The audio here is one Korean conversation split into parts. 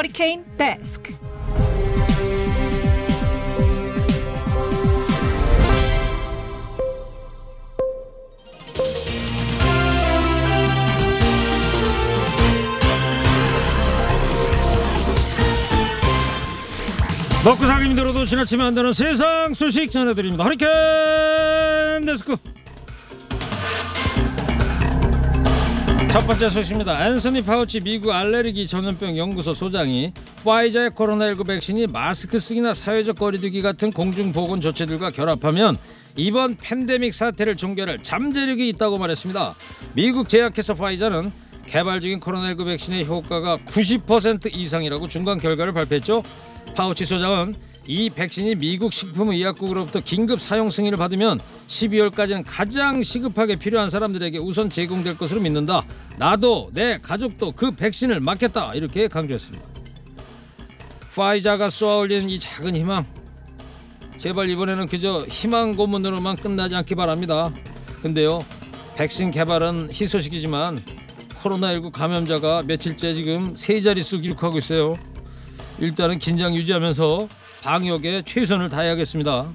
허리케인 데스크. 먹고 살기 힘들어도 지나치면 안 되는 세상 소식 전해드립니다. 허리케인 데스크. 첫 번째 소식입니다. 앤서니 파우치 미국 알레르기 전염병 연구소 소장이 화이자의 코로나19 백신이 마스크 쓰기나 사회적 거리두기 같은 공중 보건 조치들과 결합하면 이번 팬데믹 사태를 종결할 잠재력이 있다고 말했습니다. 미국 제약회사 화이자는 개발 중인 코로나19 백신의 효과가 90% 이상이라고 중간 결과를 발표했죠. 파우치 소장은 이 백신이 미국 식품의약국으로부터 긴급 사용 승인을 받으면 12월까지는 가장 시급하게 필요한 사람들에게 우선 제공될 것으로 믿는다. 나도 내 가족도 그 백신을 맞겠다. 이렇게 강조했습니다. 파이자가 쏘아올린 이 작은 희망. 제발 이번에는 그저 희망 고문으로만 끝나지 않기 바랍니다. 근데요. 백신 개발은 희소식이지만 코로나19 감염자가 며칠째 지금 세 자릿수 기록하고 있어요. 일단은 긴장 유지하면서 방역에 최선을 다해야겠습니다.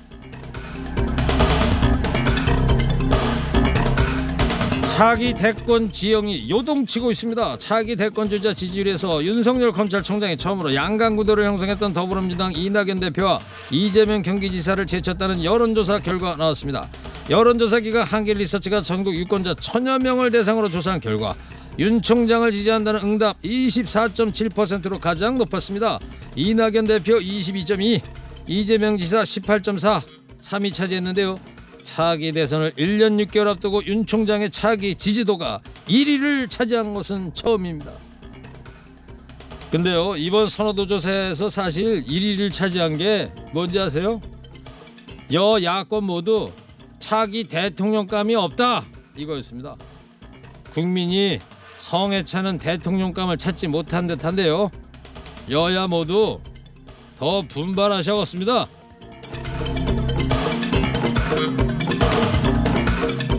차기 대권 지형이 요동치고 있습니다. 차기 대권 주자 지지율에서 윤석열 검찰총장이 처음으로 양강 구도를 형성했던 더불어민주당 이낙연 대표와 이재명 경기지사를 제쳤다는 여론조사 결과 나왔습니다. 여론조사 기관 한길 리서치가 전국 유권자 천여 명을 대상으로 조사한 결과 윤 총장을 지지한다는 응답 24.7%로 가장 높았습니다. 이낙연 대표 22.2, 이재명 지사 18.4, 3위 차지했는데요. 차기 대선을 1년 6개월 앞두고 윤 총장의 차기 지지도가 1위를 차지한 것은 처음입니다. 근데요 이번 선호도 조사에서 사실 1위를 차지한 게 뭔지 아세요? 여 야권 모두 차기 대통령감이 없다 이거였습니다. 국민이 성에 차는 대통령감을 찾지 못한 듯한데요. 여야 모두 더 분발하셔야겠습니다.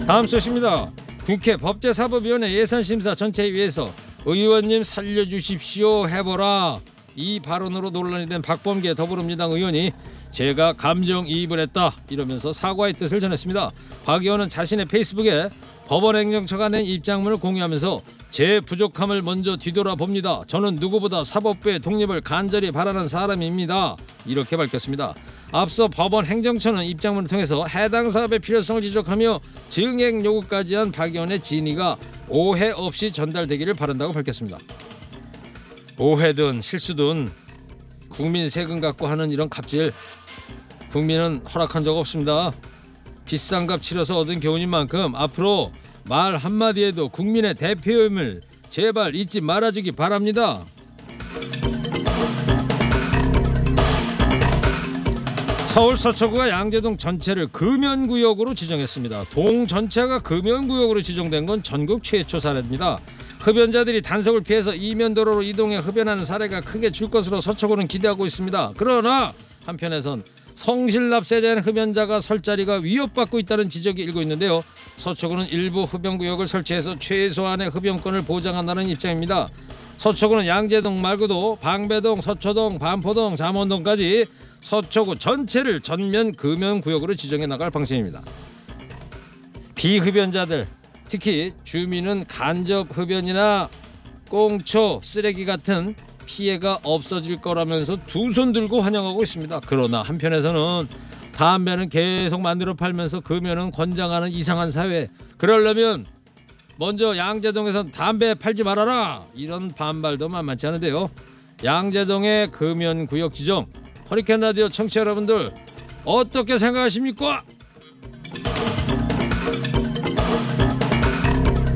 다음 소식입니다. 국회 법제사법위원회 예산심사 전체위에서 의원님 살려주십시오 해보라 이 발언으로 논란이 된 박범계 더불어민주당 의원이 제가 감정이입을 했다 이러면서 사과의 뜻을 전했습니다. 박 의원은 자신의 페이스북에 법원행정처가 낸 입장문을 공유하면서 제 부족함을 먼저 뒤돌아봅니다. 저는 누구보다 사법부의 독립을 간절히 바라는 사람입니다. 이렇게 밝혔습니다. 앞서 법원 행정처는 입장문을 통해서 해당 사업의 필요성을 지적하며 증액 요구까지 한 박 의원의 진의가 오해 없이 전달되기를 바란다고 밝혔습니다. 오해든 실수든 국민 세금 갖고 하는 이런 갑질 국민은 허락한 적 없습니다. 비싼 값 치러서 얻은 교훈인 만큼 앞으로 말 한마디에도 국민의 대표임을 제발 잊지 말아주기 바랍니다. 서울 서초구가 양재동 전체를 금연구역으로 지정했습니다. 동 전체가 금연구역으로 지정된 건 전국 최초 사례입니다. 흡연자들이 단속을 피해서 이면도로로 이동해 흡연하는 사례가 크게 줄 것으로 서초구는 기대하고 있습니다. 그러나 한편에선 성실납세자인 흡연자가 설 자리가 위협받고 있다는 지적이 일고 있는데요. 서초구는 일부 흡연구역을 설치해서 최소한의 흡연권을 보장한다는 입장입니다. 서초구는 양재동 말고도 방배동, 서초동, 반포동, 잠원동까지 서초구 전체를 전면 금연 구역으로 지정해 나갈 방침입니다. 비흡연자들, 특히 주민은 간접 흡연이나 꽁초, 쓰레기 같은 피해가 없어질 거라면서 두 손 들고 환영하고 있습니다. 그러나 한편에서는 담배는 계속 만들어 팔면서 금연은 권장하는 이상한 사회. 그러려면 먼저 양재동에선 담배 팔지 말아라 이런 반발도 만만치 않은데요. 양재동의 금연 구역 지정 허리케인 라디오 청취자 여러분들 어떻게 생각하십니까?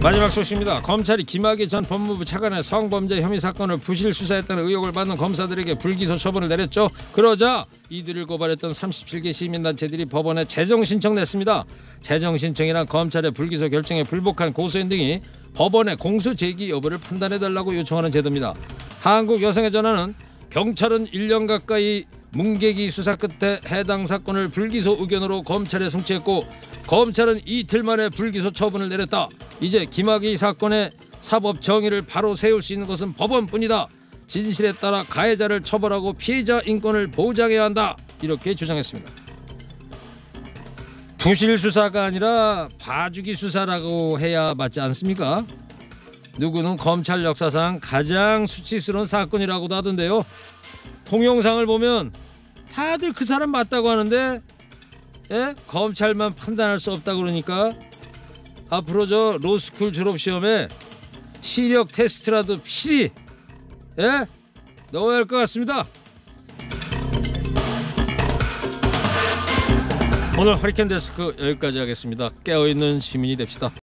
마지막 소식입니다. 검찰이 김학의 전 법무부 차관의 성범죄 혐의 사건을 부실 수사했다는 의혹을 받는 검사들에게 불기소 처분을 내렸죠. 그러자 이들을 고발했던 37개 시민단체들이 법원에 재정 신청 냈습니다. 재정 신청이란 검찰의 불기소 결정에 불복한 고소인 등이 법원에 공소 제기 여부를 판단해 달라고 요청하는 제도입니다. 한국 여성의 전화는 경찰은 1년 가까이 문계기 수사 끝에 해당 사건을 불기소 의견으로 검찰에 송치했고 검찰은 이틀 만에 불기소 처분을 내렸다. 이제 김학의 사건의 사법 정의를 바로 세울 수 있는 것은 법원뿐이다. 진실에 따라 가해자를 처벌하고 피해자 인권을 보장해야 한다 이렇게 주장했습니다. 부실 수사가 아니라 봐주기 수사라고 해야 맞지 않습니까? 누구는 검찰 역사상 가장 수치스러운 사건이라고도 하던데요. 동영상을 보면 다들 그 사람 맞다고 하는데 예? 검찰만 판단할 수 없다 그러니까 앞으로 저 로스쿨 졸업 시험에 시력 테스트라도 필히 예? 넣어야 할 것 같습니다. 오늘 허리케인 데스크 여기까지 하겠습니다. 깨어 있는 시민이 됩시다.